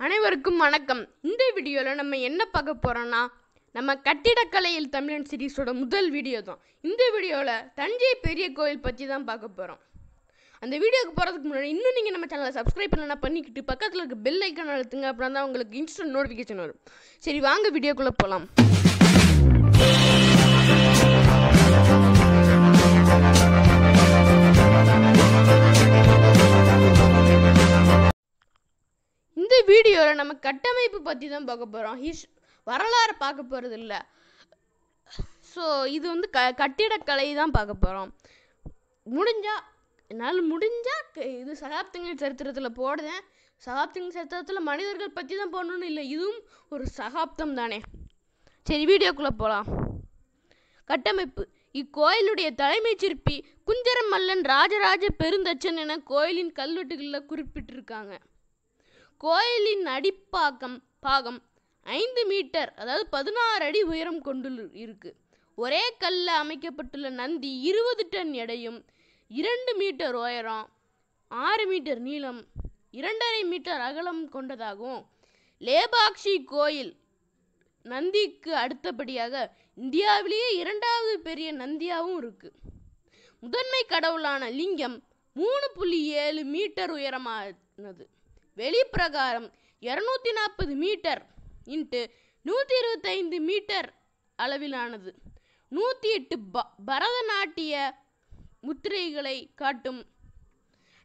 அனைவருக்கும் வணக்கம். இந்த வீடியோவில் நம்ம என்ன பார்க்க போகிறோன்னா நம்ம கட்டிடக்கலையில் தமிழன் சீரீஸோட முதல் வீடியோ தான். இந்த வீடியோவில் தஞ்சை பெரிய கோயில் பற்றி தான் பார்க்க போகிறோம் அந்த வீடியோக்கு போகிறதுக்கு முன்னாடி இன்னும் நீங்கள் நம்ம சேனலை சப்ஸ்கிரைப் பண்ணலாம் பண்ணிக்கிட்டு பக்கத்தில் இருக்க பெல் ஐக்கான் அழுத்துங்க அப்புறம் தான் உங்களுக்கு இன்ஸ்டன்ட் நோட்டிஃபிகேஷன் வரும். சரி வாங்க வீடியோக்குள்ளே போகலாம் இதில் நம்ம கட்டமைப்பு பற்றி தான் பார்க்க போகிறோம் ஹிஸ் வரலாறு பார்க்க போகிறது இல்லை ஸோ இது வந்து க கட்டிடக்கலை தான் பார்க்க போகிறோம் முடிஞ்சா என்னால் முடிஞ்சால் இது சகாப்தங்கள் சரித்திரத்தில் போடுதேன் சகாப்தங்கள் சரித்திரத்தில் மனிதர்கள் பற்றி தான் போடணும்னு இல்லை. இதுவும் ஒரு சகாப்தம் தானே. சரி வீடியோக்குள்ளே போகலாம் கட்டமைப்பு. இக்கோயிலுடைய தலைமைச் சிற்பி குஞ்சரமல்லன் ராஜராஜ பெருந்தச்சன் என கோயிலின் கல்வெட்டுகளில் குறிப்பிட்டிருக்காங்க. கோயிலின் அடிப்பாக்கம் பாகம் ஐந்து மீட்டர் அதாவது பதினாறு அடி உயரம் கொண்டு இருக்கு. ஒரே கல்ல அமைக்கப்பட்டுள்ள நந்தி இருபது டன் எடையும் இரண்டு மீட்டர் உயரம் ஆறு மீட்டர் நீளம் இரண்டரை மீட்டர் அகலம் கொண்டதாகவும் லேபாக்ஷி கோயில் நந்திக்கு அடுத்தபடியாக இந்தியாவிலேயே இரண்டாவது பெரிய நந்தியாகவும் இருக்கு. முதன்மை கடவுளான லிங்கம் மூணு புள்ளி ஏழு மீட்டர் உயரமானது. வெளிப்பிரகாரம் இரநூத்தி நாற்பது மீட்டர் இன்ட்டு நூற்றி இருபத்தைந்து மீட்டர் அளவிலானது. நூற்றி எட்டு ப பரதநாட்டிய முத்திரைகளை காட்டும்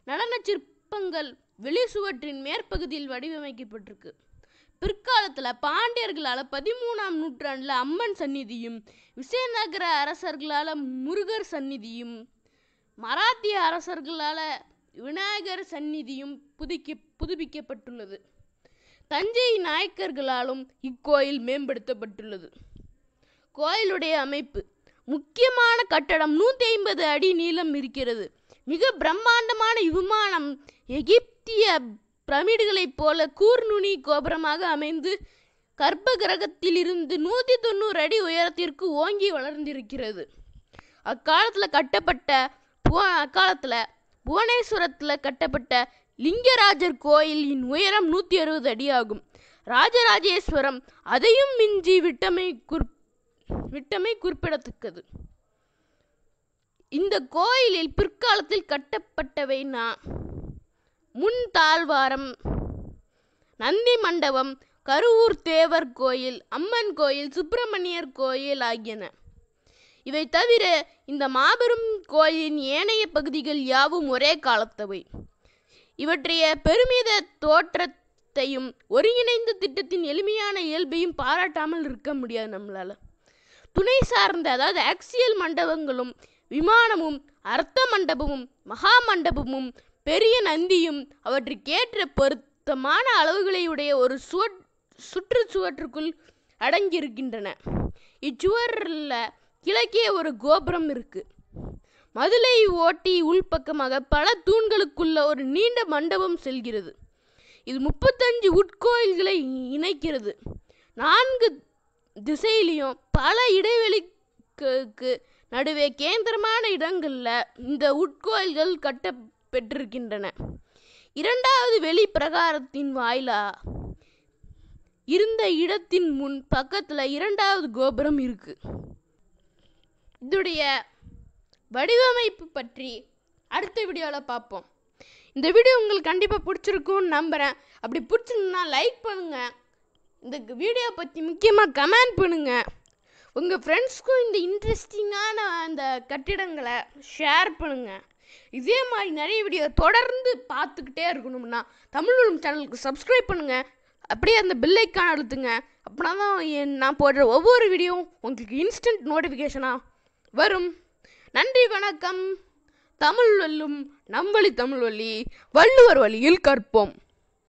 நடன சிற்பங்கள் வெளிச்சுவற்றின் மேற்பகுதியில் வடிவமைக்கப்பட்டிருக்கு. பிற்காலத்தில் பாண்டியர்களால் பதிமூணாம் நூற்றாண்டில் அம்மன் சந்நிதியும் விசயநகர அரசர்களால் முருகர் சந்நிதியும் மராத்திய அரசர்களால் விநாயகர் சந்நிதியும் புதுக்கி புதுப்பிக்கப்பட்டுள்ளது. தஞ்சை நாயக்கர்களாலும் இக்கோயில் மேம்படுத்தப்பட்டுள்ளது. கோயிலுடைய அமைப்பு முக்கியமான கட்டடம் நூற்றி ஐம்பது அடி நீளம் இருக்கிறது. மிக பிரம்மாண்டமான விமானம் எகிப்திய பிரமிடுகளைப் போல கூர்நுனி கோபுரமாக அமைந்து கர்ப்ப கிரகத்திலிருந்து நூற்றி தொண்ணூறு அடி உயரத்திற்கு ஓங்கி வளர்ந்திருக்கிறது. அக்காலத்தில் கட்டப்பட்ட அக்காலத்தில் புவனேஸ்வரத்தில் கட்டப்பட்ட லிங்கராஜர் கோயிலின் உயரம் நூற்றி அறுபது அடி ஆகும். ராஜராஜேஸ்வரம் அதையும் மிஞ்சி விட்டமை குறி விட்டமை குறிப்பிடத்தக்கது. இந்த கோயிலில் பிற்காலத்தில் கட்டப்பட்டவைனா முன் தாழ்வாரம் நந்தி மண்டபம் கருவூர் தேவர் கோயில் அம்மன் கோயில் சுப்பிரமணியர் கோயில் ஆகியன. இவை தவிர இந்த மாபெரும் கோயிலின் ஏனைய பகுதிகள் யாவும் ஒரே காலத்தவை. இவற்றைய பெருமித தோற்றத்தையும் ஒருங்கிணைந்த திட்டத்தின் எளிமையான இயல்பையும் பாராட்டாமல் இருக்க முடியாது நம்மளால். துணை சார்ந்த அதாவது ஆக்சியல் மண்டபங்களும் விமானமும் அர்த்த மண்டபமும் மகா மண்டபமும் பெரிய நந்தியும் அவற்றுக்கேற்ற பொருத்தமான அளவுகளையுடைய ஒரு சுவற் சுற்றுச்சுவற்றுக்குள் அடங்கியிருக்கின்றன. இச்சுவரில் கிழக்கே ஒரு கோபுரம் இருக்கு. மதுளை ஓட்டி உள்பக்கமாக பல தூண்களுக்குள்ள ஒரு நீண்ட மண்டபம் செல்கிறது. இது முப்பத்தஞ்சு உட்கோயில்களை இணைக்கிறது. நான்கு திசையிலையும் பல இடைவெளிக்கு நடுவே கேந்திரமான இடங்களில் இந்த உட்கோயில்கள் கட்ட பெற்றிருக்கின்றன இரண்டாவது வெளி பிரகாரத்தின் வாயிலா இருந்த இடத்தின் முன் பக்கத்தில் இரண்டாவது கோபுரம் இருக்குது இதோடைய வடிவமைப்பு பற்றி அடுத்த வீடியோவில் பார்ப்போம். இந்த வீடியோ உங்களுக்கு கண்டிப்பாக பிடிச்சிருக்கும்னு நம்புகிறேன் அப்படி பிடிச்சிருந்தா லைக் பண்ணுங்கள் இந்த வீடியோ பற்றி முக்கியமாக கமெண்ட் பண்ணுங்கள் உங்கள் ஃப்ரெண்ட்ஸ்க்கும் இந்த இன்ட்ரெஸ்டிங்கான அந்த கட்டிடங்களை ஷேர் பண்ணுங்கள் இதே மாதிரி நிறைய வீடியோ தொடர்ந்து பார்த்துக்கிட்டே இருக்கணும்னா தமிழ் சேனலுக்கு சப்ஸ்கிரைப் பண்ணுங்கள் அப்படியே அந்த பெல்லைக்கான அழுத்துங்க. அப்படின்னா தான் நான் போடுற ஒவ்வொரு வீடியோவும் உங்களுக்கு இன்ஸ்டன்ட் நோட்டிஃபிகேஷனாக வரும். நன்றி வணக்கம். தமிழ் வல்லும் வழி தமிழ் வழி வள்ளுவர் வழியில் கற்போம்.